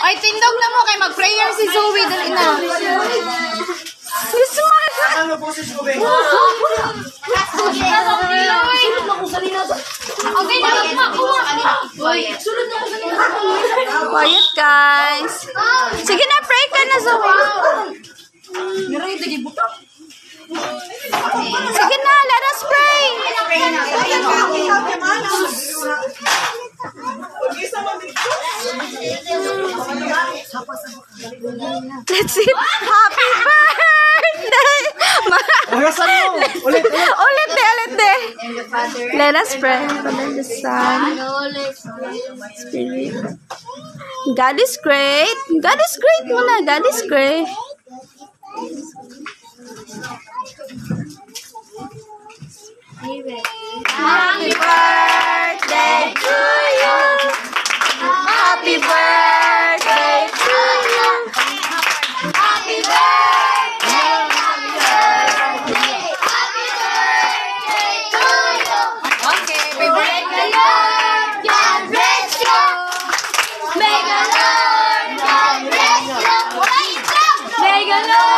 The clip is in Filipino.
Ay, tindog na mo kay mag-prayer si Zoe dali na. Gusto mo Ano po si Sube? Okay na Quiet guys. Sige na, pray ka na Zoe. Sige na, let us pray. Let's see. Happy birthday! Magasan mo! Ulit, ulit! ulit de, ulit de. Let us pray. Father, the Son, Spirit. God is great. God is great muna. God is great. Happy birthday to Hello.